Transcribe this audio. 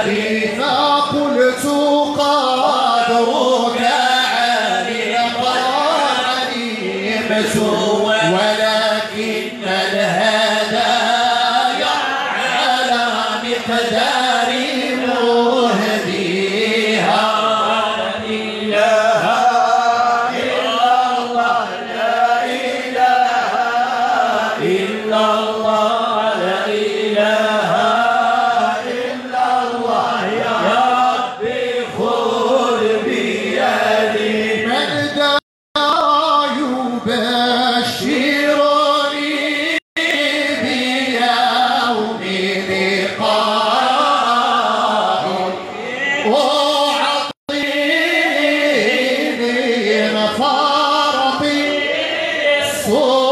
إذا قلت قادرك علي قائم ولا وعطيني نفارتي صوت